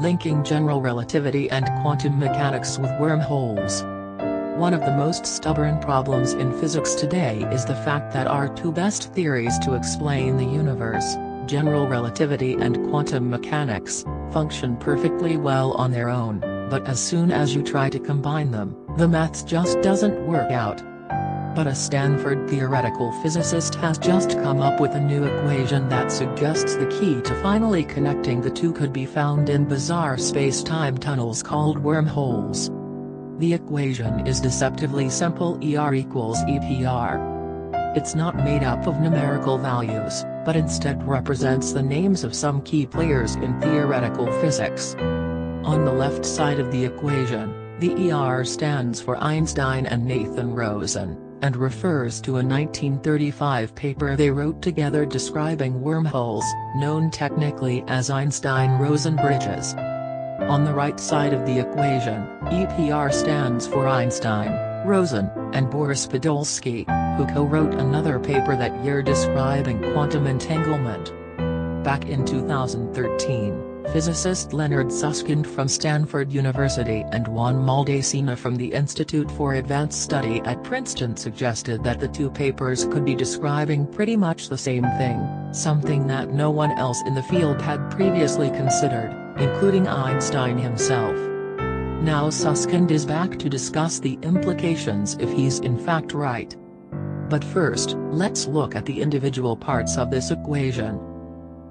linking general relativity and quantum mechanics with wormholes. One of the most stubborn problems in physics today is the fact that our two best theories to explain the universe, general relativity and quantum mechanics, function perfectly well on their own, but as soon as you try to combine them, the maths just doesn't work out. But a Stanford theoretical physicist has just come up with a new equation that suggests the key to finally connecting the two could be found in bizarre space-time tunnels called wormholes. The equation is deceptively simple ER equals EPR. It's not made up of numerical values, but instead represents the names of some key players in theoretical physics. On the left side of the equation, the ER stands for Einstein and Nathan Rosen and refers to a 1935 paper they wrote together describing wormholes, known technically as Einstein-Rosen bridges. On the right side of the equation, EPR stands for Einstein, Rosen, and Boris Podolsky, who co-wrote another paper that year describing quantum entanglement. Back in 2013, physicist Leonard Susskind from Stanford University and Juan Maldacena from the Institute for Advanced Study at Princeton suggested that the two papers could be describing pretty much the same thing, something that no one else in the field had previously considered, including Einstein himself. Now Susskind is back to discuss the implications if he's in fact right. But first, let's look at the individual parts of this equation.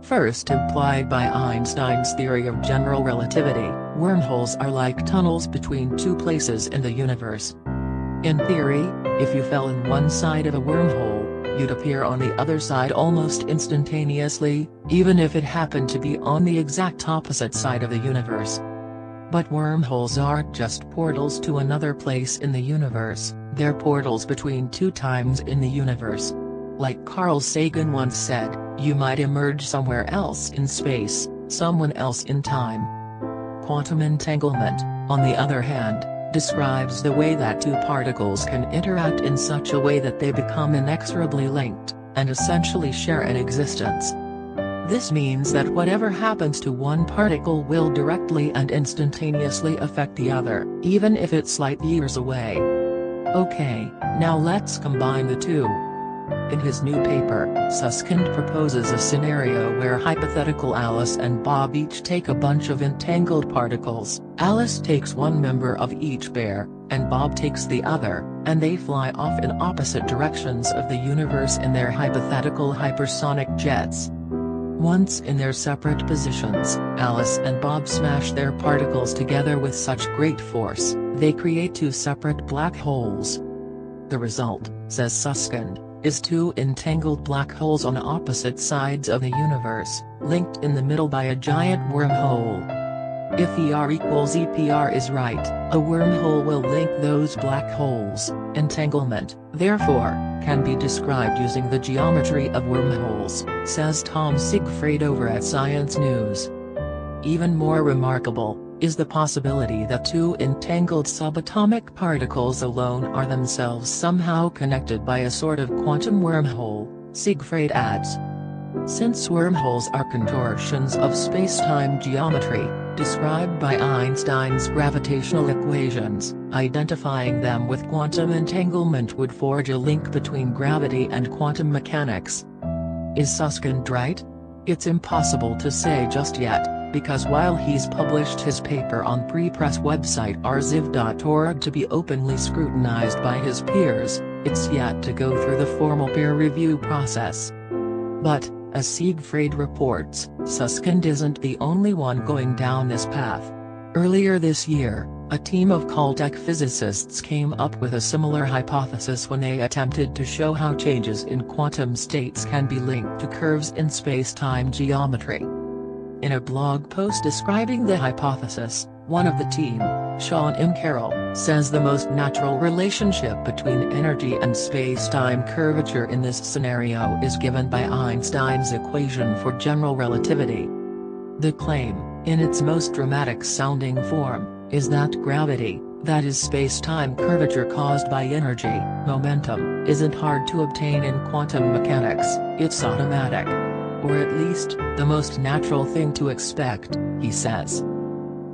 First implied by Einstein's theory of general relativity, wormholes are like tunnels between two places in the universe. In theory, if you fell in one side of a wormhole, you'd appear on the other side almost instantaneously, even if it happened to be on the exact opposite side of the universe. But wormholes aren't just portals to another place in the universe, they're portals between two times in the universe. Like Carl Sagan once said, you might emerge somewhere else in space, someone else in time. Quantum entanglement, on the other hand, describes the way that two particles can interact in such a way that they become inexorably linked, and essentially share an existence. This means that whatever happens to one particle will directly and instantaneously affect the other, even if it's light years away. Okay, now let's combine the two. In his new paper, Susskind proposes a scenario where hypothetical Alice and Bob each take a bunch of entangled particles, Alice takes one member of each pair, and Bob takes the other, and they fly off in opposite directions of the universe in their hypothetical hypersonic jets. Once in their separate positions, Alice and Bob smash their particles together with such great force, they create two separate black holes. The result, says Susskind, is two entangled black holes on opposite sides of the universe, linked in the middle by a giant wormhole. If ER equals EPR is right, a wormhole will link those black holes, entanglement, therefore, can be described using the geometry of wormholes, says Tom Siegfried over at Science News. Even more remarkable, is the possibility that two entangled subatomic particles alone are themselves somehow connected by a sort of quantum wormhole, Siegfried adds. Since wormholes are contortions of spacetime geometry, described by Einstein's gravitational equations, identifying them with quantum entanglement would forge a link between gravity and quantum mechanics. Is Susskind right? It's impossible to say just yet because while he's published his paper on pre-press website arxiv.org to be openly scrutinized by his peers, it's yet to go through the formal peer review process. But, as Siegfried reports, Susskind isn't the only one going down this path. Earlier this year, a team of Caltech physicists came up with a similar hypothesis when they attempted to show how changes in quantum states can be linked to curves in space-time geometry. In a blog post describing the hypothesis, one of the team, Sean M. Carroll, says the most natural relationship between energy and space-time curvature in this scenario is given by Einstein's equation for general relativity. The claim, in its most dramatic-sounding form, is that gravity, that is space-time curvature caused by energy, momentum, isn't hard to obtain in quantum mechanics, it's automatic or at least, the most natural thing to expect, he says.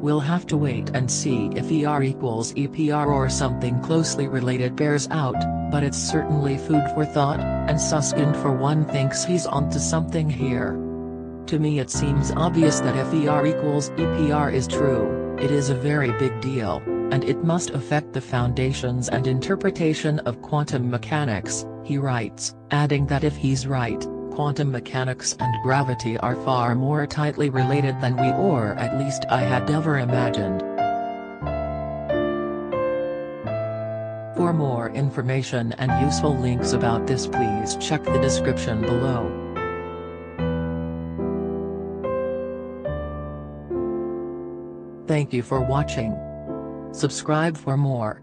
We'll have to wait and see if ER equals EPR or something closely related bears out, but it's certainly food for thought, and Susskind for one thinks he's onto something here. To me it seems obvious that if ER equals EPR is true, it is a very big deal, and it must affect the foundations and interpretation of quantum mechanics, he writes, adding that if he's right, quantum mechanics and gravity are far more tightly related than we or at least I had ever imagined. For more information and useful links about this please check the description below. Thank you for watching. Subscribe for more.